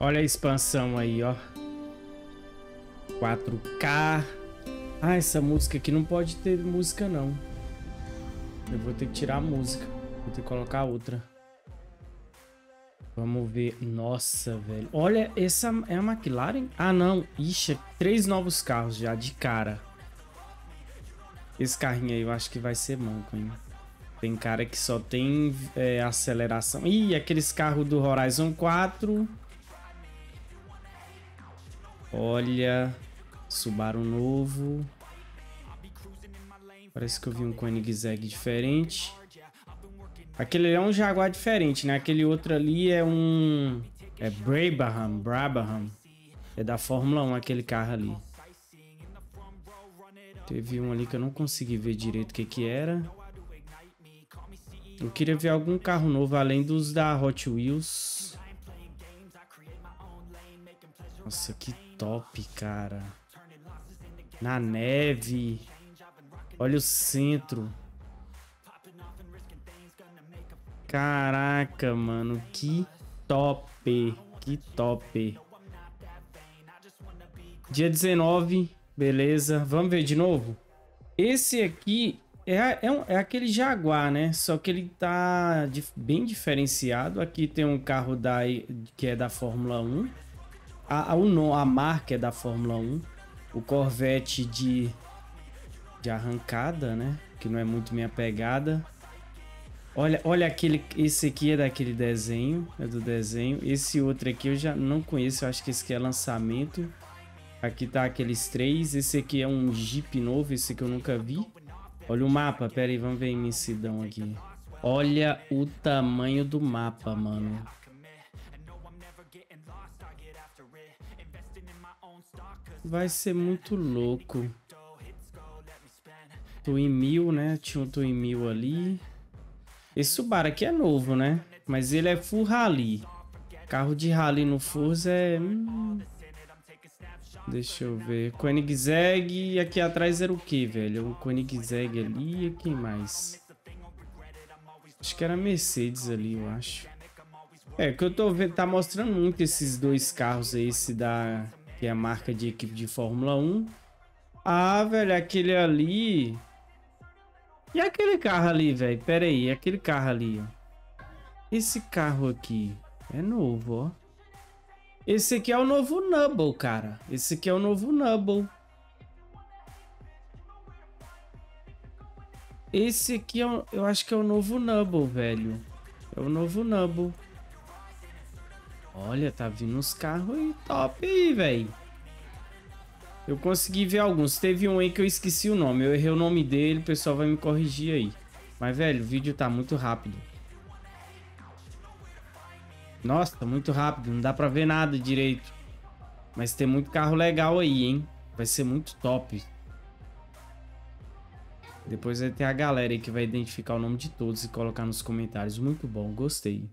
Olha a expansão aí, ó. 4K. Ah, essa música aqui não pode ter música, não. Eu vou ter que tirar a música. Vou ter que colocar outra. Vamos ver. Nossa, velho. Olha, essa é a McLaren? Ah, não. Ixi, três novos carros já, de cara. Esse carrinho aí eu acho que vai ser manco, hein? Tem cara que só tem é, aceleração. Ih, aqueles carros do Horizon 4. Olha. Subaru novo. Parece que eu vi um Koenigsegg diferente. Aquele é um Jaguar diferente, né? Aquele outro ali é um... É Brabham, Brabham. É da Fórmula 1 aquele carro ali. Teve um ali que eu não consegui ver direito o que que era. Eu queria ver algum carro novo além dos da Hot Wheels. Nossa, que top, cara. Na neve. Olha o centro. Caraca, mano. Que top. Que top. Dia 19. Beleza. Vamos ver de novo? Esse aqui é, é, um, é, aquele Jaguar, né? Só que ele tá bem diferenciado. Aqui tem um carro da, que é da Fórmula 1. A, a, a marca é da Fórmula 1. O Corvette de, de arrancada, né? Que não é muito minha pegada. Olha, olha aquele, esse aqui é daquele desenho, é do desenho. Esse outro aqui eu já não conheço, eu acho que esse aqui é lançamento. Aqui tá aqueles três. Esse aqui é um Jeep novo, esse que eu nunca vi. Olha o mapa, pera aí, vamos ver a imensidão aqui. Olha o tamanho do mapa, mano. Vai ser muito louco. Twin Mil, né? Tinha um Twin Mil ali. Esse Subaru aqui é novo, né? Mas ele é full rally. Carro de rally no Forza é... Hum... Deixa eu ver. Koenigsegg. E aqui atrás era o que, velho? O Koenigsegg ali e quem mais? Acho que era Mercedes ali, eu acho. É, que eu tô vendo, tá mostrando muito esses dois carros aí, esse da... Que é marca de equipe de Fórmula 1. Ah, velho, aquele ali... E aquele carro ali, velho? Pera aí, aquele carro ali, ó. Esse carro aqui é novo, ó. Esse aqui é o novo Nubble, cara. Esse aqui é o novo Nubble. Esse aqui, é o, eu acho que é o novo Nubble, velho. É o novo Nubble. Olha, tá vindo uns carros aí top aí, velho. Eu consegui ver alguns. Teve um aí que eu esqueci o nome. Eu errei o nome dele, o pessoal vai me corrigir aí. Mas, velho, o vídeo tá muito rápido. Nossa, muito rápido, não dá pra ver nada direito. Mas tem muito carro legal aí, hein? Vai ser muito top. Depois vai ter a galera aí que vai identificar o nome de todos e colocar nos comentários. Muito bom, gostei.